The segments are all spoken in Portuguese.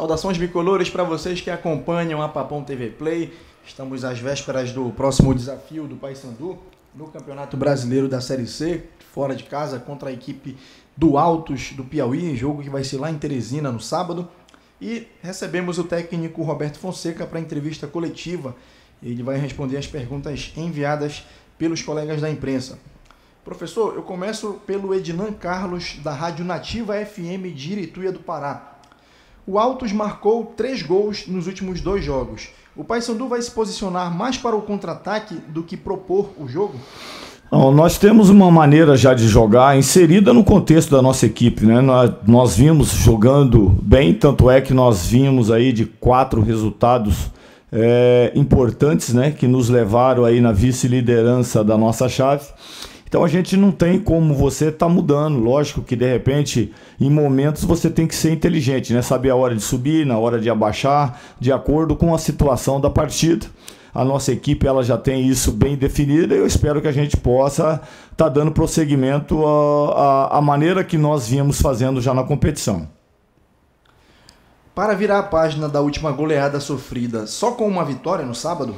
Saudações bicolores para vocês que acompanham a Papão TV Play. Estamos às vésperas do próximo desafio do Paysandu no Campeonato Brasileiro da Série C, fora de casa contra a equipe do Altos do Piauí, jogo que vai ser lá em Teresina no sábado. E recebemos o técnico Roberto Fonseca para entrevista coletiva. Ele vai responder as perguntas enviadas pelos colegas da imprensa. Professor, eu começo pelo Ednan Carlos, da Rádio Nativa FM de Irituia do Pará. O Altos marcou três gols nos últimos dois jogos. O Paysandu vai se posicionar mais para o contra-ataque do que propor o jogo? Não, nós temos uma maneira já de jogar inserida no contexto da nossa equipe, né? Nós, nós vimos jogando bem, tanto é que nós vimos aí de quatro resultados é, importantes, né? Que nos levaram aí na vice-liderança da nossa chave. Então a gente não tem como você estar tá mudando. Lógico que de repente, em momentos, você tem que ser inteligente, né? Saber a hora de subir, na hora de abaixar, de acordo com a situação da partida. A nossa equipe ela já tem isso bem definido e eu espero que a gente possa estar tá dando prosseguimento à maneira que nós viemos fazendo já na competição. Para virar a página da última goleada sofrida, só com uma vitória no sábado?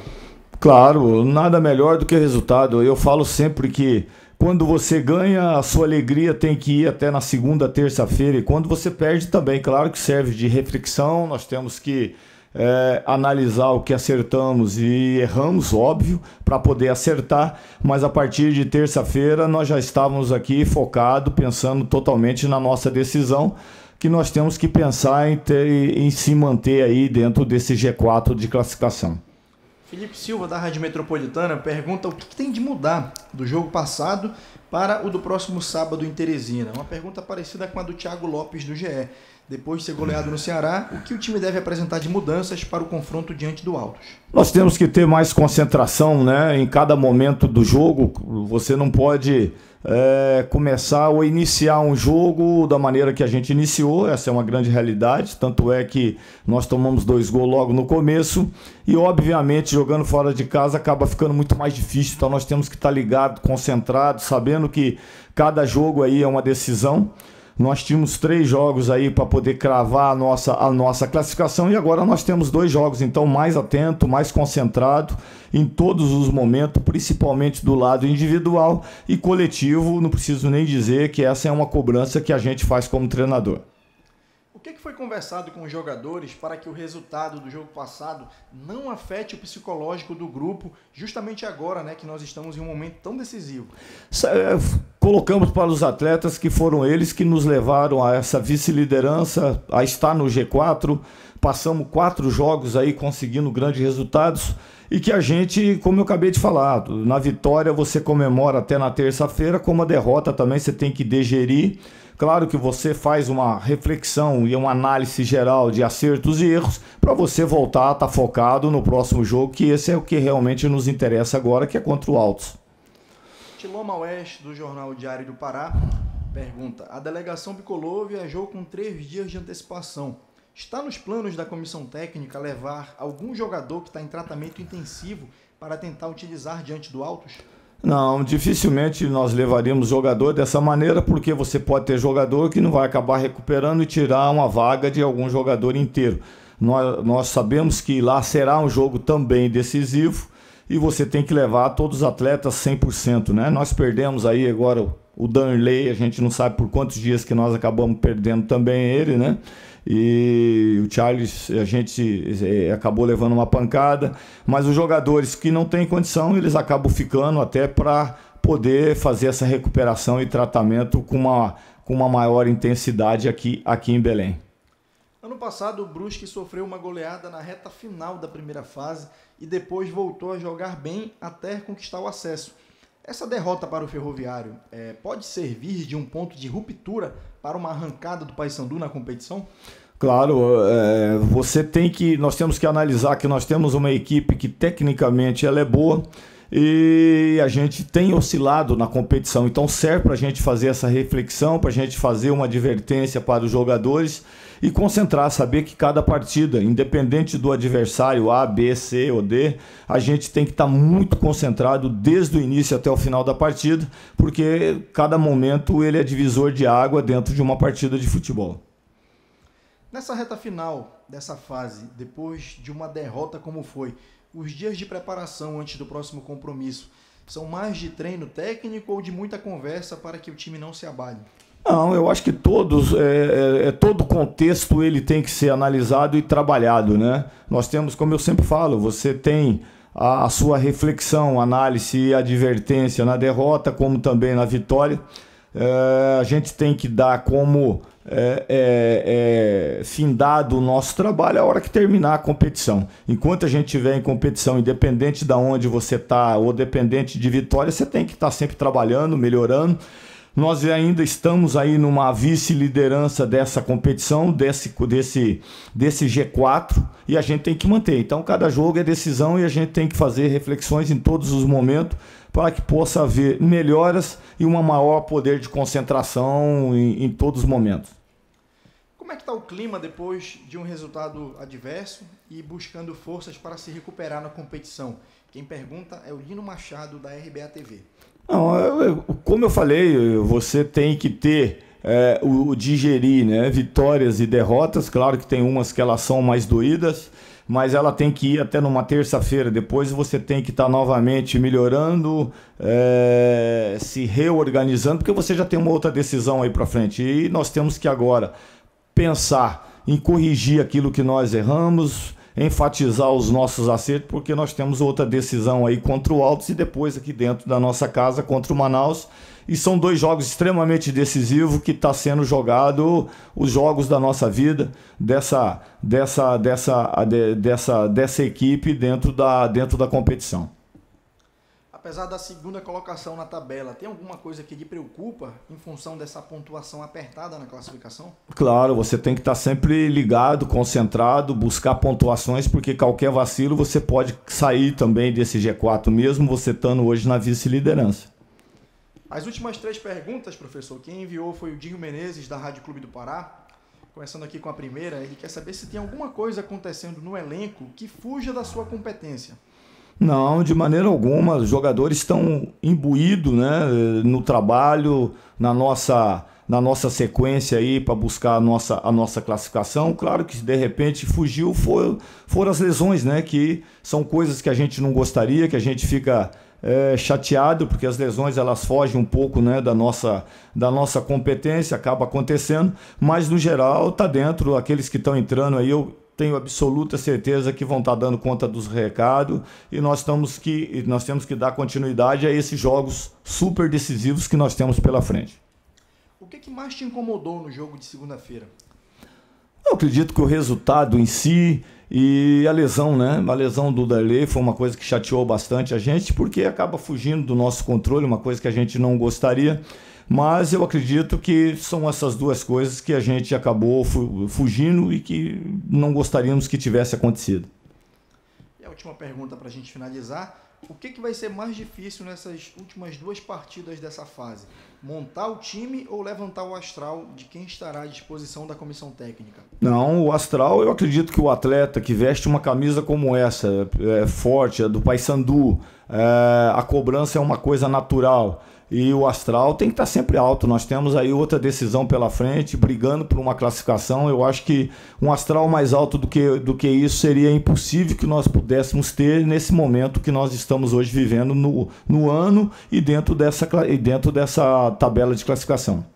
Claro, nada melhor do que resultado. Eu falo sempre que quando você ganha, a sua alegria tem que ir até na segunda, terça-feira. E quando você perde também, claro que serve de reflexão. Nós temos que é, analisar o que acertamos e erramos, óbvio, para poder acertar. Mas a partir de terça-feira nós já estávamos aqui focados, pensando totalmente na nossa decisão, que nós temos que pensar em, ter, em se manter aí dentro desse G4 de classificação. Felipe Silva, da Rádio Metropolitana, pergunta o que, tem de mudar do jogo passado para o do próximo sábado em Teresina. Uma pergunta parecida com a do Thiago Lopes, do GE. Depois de ser goleado no Ceará, o que o time deve apresentar de mudanças para o confronto diante do Altos? Nós temos que ter mais concentração né, em cada momento do jogo. Você não pode é, começar ou iniciar um jogo da maneira que a gente iniciou, essa é uma grande realidade. Tanto é que nós tomamos dois gols logo no começo e, obviamente, jogando fora de casa acaba ficando muito mais difícil. Então, nós temos que estar ligado, concentrado, sabendo que cada jogo aí é uma decisão. Nós tínhamos três jogos aí para poder cravar a nossa, a nossa classificação e agora nós temos dois jogos, então mais atento, mais concentrado em todos os momentos, principalmente do lado individual e coletivo. Não preciso nem dizer que essa é uma cobrança que a gente faz como treinador que, que foi conversado com os jogadores para que o resultado do jogo passado não afete o psicológico do grupo, justamente agora, né, que nós estamos em um momento tão decisivo? É, colocamos para os atletas que foram eles que nos levaram a essa vice-liderança, a estar no G4. Passamos quatro jogos aí conseguindo grandes resultados e que a gente, como eu acabei de falar, na vitória você comemora até na terça-feira, como a derrota também você tem que digerir Claro que você faz uma reflexão e uma análise geral de acertos e erros para você voltar a estar tá focado no próximo jogo, que esse é o que realmente nos interessa agora, que é contra o Altos. Tiloma Oeste, do Jornal Diário do Pará, pergunta: A delegação bicolor viajou com três dias de antecipação. Está nos planos da comissão técnica levar algum jogador que está em tratamento intensivo para tentar utilizar diante do Altos? Não, dificilmente nós levaríamos jogador dessa maneira, porque você pode ter jogador que não vai acabar recuperando e tirar uma vaga de algum jogador inteiro. Nós, nós sabemos que lá será um jogo também decisivo e você tem que levar todos os atletas 100%, né? Nós perdemos aí agora o Danley, a gente não sabe por quantos dias que nós acabamos perdendo também ele, né? E o Charles, a gente é, acabou levando uma pancada, mas os jogadores que não têm condição, eles acabam ficando até para poder fazer essa recuperação e tratamento com uma, com uma maior intensidade aqui, aqui em Belém. Ano passado, o Brusque sofreu uma goleada na reta final da primeira fase e depois voltou a jogar bem até conquistar o acesso. Essa derrota para o Ferroviário é, pode servir de um ponto de ruptura para uma arrancada do Paysandu na competição? Claro, é, você tem que, nós temos que analisar que nós temos uma equipe que tecnicamente ela é boa e a gente tem oscilado na competição. Então serve para a gente fazer essa reflexão, para a gente fazer uma advertência para os jogadores e concentrar, saber que cada partida, independente do adversário A, B, C ou D, a gente tem que estar tá muito concentrado desde o início até o final da partida, porque cada momento ele é divisor de água dentro de uma partida de futebol. Nessa reta final dessa fase, depois de uma derrota como foi, os dias de preparação antes do próximo compromisso são mais de treino técnico ou de muita conversa para que o time não se abale? Não, eu acho que todos, é, é, é todo contexto ele tem que ser analisado e trabalhado, né? Nós temos, como eu sempre falo, você tem a, a sua reflexão, análise e advertência na derrota, como também na vitória. É, a gente tem que dar como é, é, é, findado o nosso trabalho a hora que terminar a competição. Enquanto a gente estiver em competição, independente de onde você está ou dependente de vitória, você tem que estar tá sempre trabalhando, melhorando. Nós ainda estamos aí numa vice-liderança dessa competição, desse, desse, desse G4, e a gente tem que manter. Então, cada jogo é decisão e a gente tem que fazer reflexões em todos os momentos para que possa haver melhoras e um maior poder de concentração em, em todos os momentos. Como é que está o clima depois de um resultado adverso e buscando forças para se recuperar na competição? Quem pergunta é o Lino Machado, da RBA TV. Não, eu, como eu falei, você tem que ter é, o, o, digerir, né? Vitórias e derrotas. Claro que tem umas que elas são mais doídas, mas ela tem que ir até numa terça-feira. Depois você tem que estar tá novamente melhorando, é, se reorganizando, porque você já tem uma outra decisão aí para frente. E nós temos que agora pensar em corrigir aquilo que nós erramos enfatizar os nossos acertos, porque nós temos outra decisão aí contra o Altos e depois aqui dentro da nossa casa contra o Manaus. E são dois jogos extremamente decisivos que está sendo jogado os jogos da nossa vida, dessa, dessa, dessa, dessa, dessa equipe dentro da, dentro da competição apesar da segunda colocação na tabela, tem alguma coisa que lhe preocupa em função dessa pontuação apertada na classificação? Claro, você tem que estar sempre ligado, concentrado, buscar pontuações, porque qualquer vacilo você pode sair também desse G4, mesmo você estando hoje na vice-liderança. As últimas três perguntas, professor, quem enviou foi o Dinho Menezes, da Rádio Clube do Pará. Começando aqui com a primeira, ele quer saber se tem alguma coisa acontecendo no elenco que fuja da sua competência. Não, de maneira alguma. Os jogadores estão imbuídos né, no trabalho, na nossa, na nossa sequência aí para buscar a nossa, a nossa classificação. Claro que de repente fugiu for, foram as lesões, né? Que são coisas que a gente não gostaria, que a gente fica é, chateado, porque as lesões elas fogem um pouco né, da, nossa, da nossa competência, acaba acontecendo, mas no geral está dentro, aqueles que estão entrando aí, eu tenho absoluta certeza que vão estar dando conta dos recados e nós, estamos que, nós temos que dar continuidade a esses jogos super decisivos que nós temos pela frente. O que, que mais te incomodou no jogo de segunda-feira? Eu acredito que o resultado em si e a lesão, né? A lesão do Darley foi uma coisa que chateou bastante a gente, porque acaba fugindo do nosso controle, uma coisa que a gente não gostaria. Mas eu acredito que são essas duas coisas que a gente acabou fugindo e que não gostaríamos que tivesse acontecido. E a última pergunta para a gente finalizar: o que, que vai ser mais difícil nessas últimas duas partidas dessa fase? Montar o time ou levantar o astral de quem estará à disposição da comissão técnica? Não, o astral, eu acredito que o atleta que veste uma camisa como essa, é forte, é do Paysandu, é, a cobrança é uma coisa natural e o astral tem que estar sempre alto. Nós temos aí outra decisão pela frente, brigando por uma classificação. Eu acho que um astral mais alto do que, do que isso seria impossível que nós pudéssemos ter nesse momento que nós estamos hoje vivendo no, no ano e dentro dessa, e dentro dessa tabela de classificação.